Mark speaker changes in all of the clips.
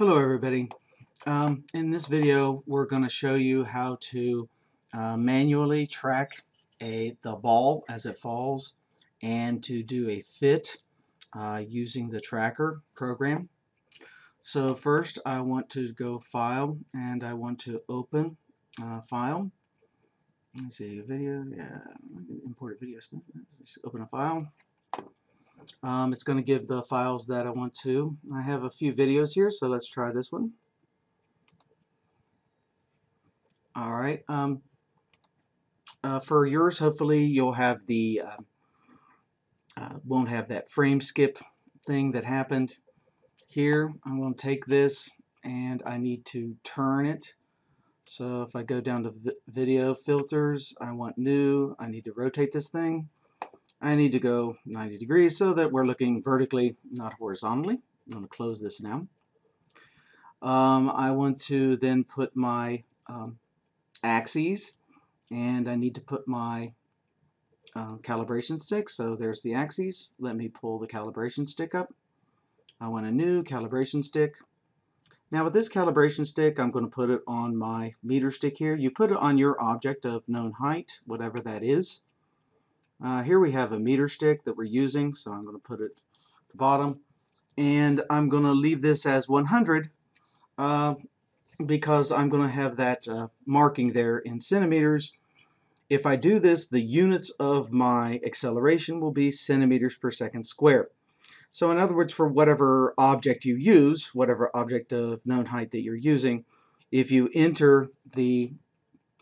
Speaker 1: Hello everybody. Um, in this video we're going to show you how to uh, manually track a the ball as it falls and to do a fit uh, using the tracker program. So first I want to go file and I want to open uh, file. Let's see video, yeah, import a video. Open a file. Um, it's going to give the files that I want to. I have a few videos here, so let's try this one. Alright, um, uh, for yours, hopefully you'll have the, uh, uh, won't have that frame skip thing that happened. Here, I'm going to take this and I need to turn it. So if I go down to video filters, I want new, I need to rotate this thing. I need to go 90 degrees so that we're looking vertically, not horizontally. I'm going to close this now. Um, I want to then put my um, axes and I need to put my uh, calibration stick. So there's the axes. Let me pull the calibration stick up. I want a new calibration stick. Now with this calibration stick, I'm going to put it on my meter stick here. You put it on your object of known height, whatever that is. Uh, here we have a meter stick that we're using, so I'm going to put it at the bottom. And I'm going to leave this as 100 uh, because I'm going to have that uh, marking there in centimeters. If I do this, the units of my acceleration will be centimeters per second squared. So in other words, for whatever object you use, whatever object of known height that you're using, if you enter the,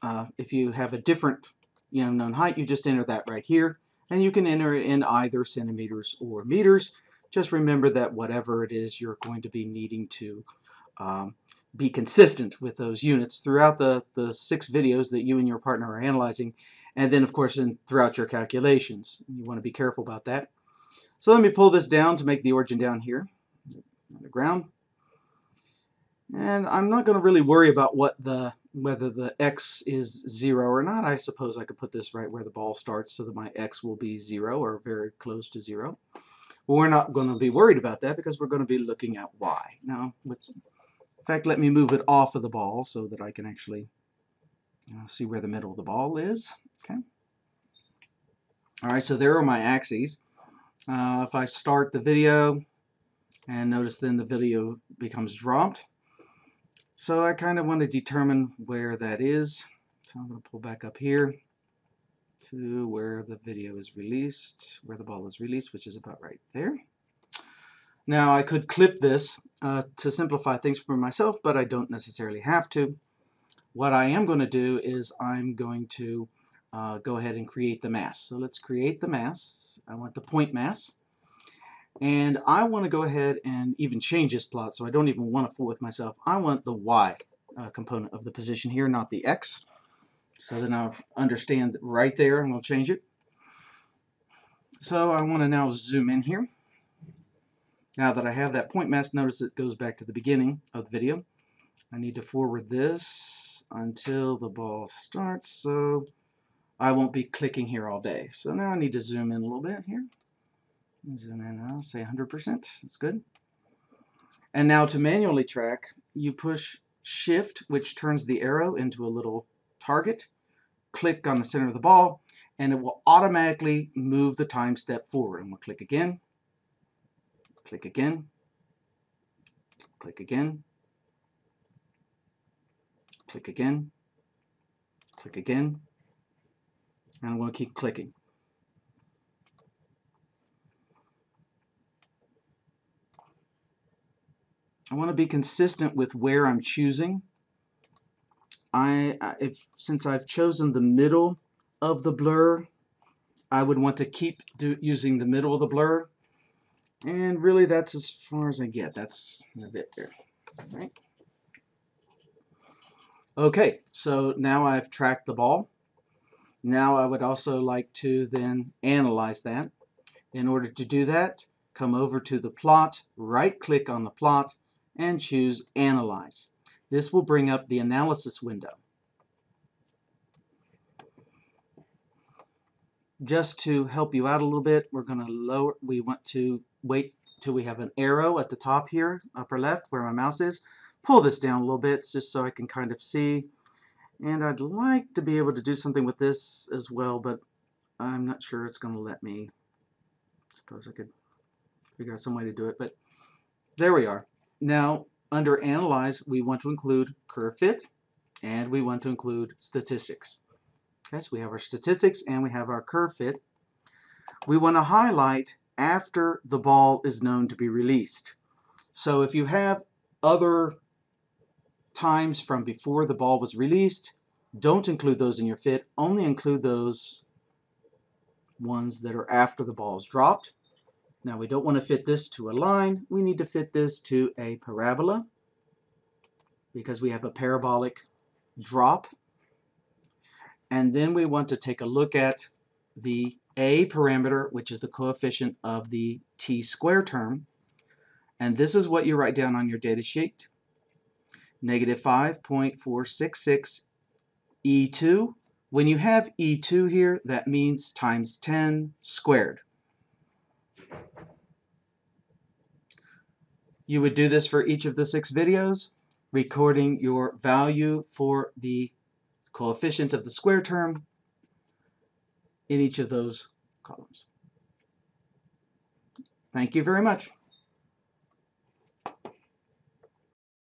Speaker 1: uh, if you have a different you know, known height, you just enter that right here. And you can enter it in either centimeters or meters. Just remember that whatever it is, you're going to be needing to um, be consistent with those units throughout the, the six videos that you and your partner are analyzing. And then, of course, in, throughout your calculations. You want to be careful about that. So let me pull this down to make the origin down here on the ground. And I'm not going to really worry about what the whether the x is 0 or not. I suppose I could put this right where the ball starts so that my x will be 0 or very close to 0. But we're not going to be worried about that because we're going to be looking at y. Now, which, in fact, let me move it off of the ball so that I can actually uh, see where the middle of the ball is. Okay. All right, so there are my axes. Uh, if I start the video, and notice then the video becomes dropped, so I kind of want to determine where that is. So I'm going to pull back up here to where the video is released, where the ball is released, which is about right there. Now I could clip this uh, to simplify things for myself, but I don't necessarily have to. What I am going to do is I'm going to uh, go ahead and create the mass. So let's create the mass. I want the point mass. And I want to go ahead and even change this plot, so I don't even want to fool with myself. I want the y uh, component of the position here, not the x. So then I understand right there, I'm going to change it. So I want to now zoom in here. Now that I have that point mass, notice it goes back to the beginning of the video. I need to forward this until the ball starts, so I won't be clicking here all day. So now I need to zoom in a little bit here. Zoom in, I'll say 100%, that's good. And now to manually track, you push shift, which turns the arrow into a little target, click on the center of the ball, and it will automatically move the time step forward. And we'll click again, click again, click again, click again, click again, and to keep clicking. I want to be consistent with where I'm choosing. I, if since I've chosen the middle of the blur, I would want to keep do, using the middle of the blur. And really that's as far as I get. That's a bit there. Right. Okay, so now I've tracked the ball. Now I would also like to then analyze that. In order to do that, come over to the plot, right click on the plot, and choose Analyze. This will bring up the analysis window. Just to help you out a little bit, we're going to lower, we want to wait till we have an arrow at the top here, upper left, where my mouse is. Pull this down a little bit just so I can kind of see. And I'd like to be able to do something with this as well, but I'm not sure it's going to let me. Suppose I could figure out some way to do it, but there we are. Now, under Analyze, we want to include curve fit, and we want to include statistics. Okay, so we have our statistics and we have our curve fit. We want to highlight after the ball is known to be released. So if you have other times from before the ball was released, don't include those in your fit. Only include those ones that are after the ball is dropped. Now we don't want to fit this to a line. We need to fit this to a parabola because we have a parabolic drop. And then we want to take a look at the a parameter, which is the coefficient of the t-square term. And this is what you write down on your data sheet. Negative 5.466 E2. When you have E2 here, that means times 10 squared. You would do this for each of the six videos, recording your value for the coefficient of the square term in each of those columns. Thank you very much.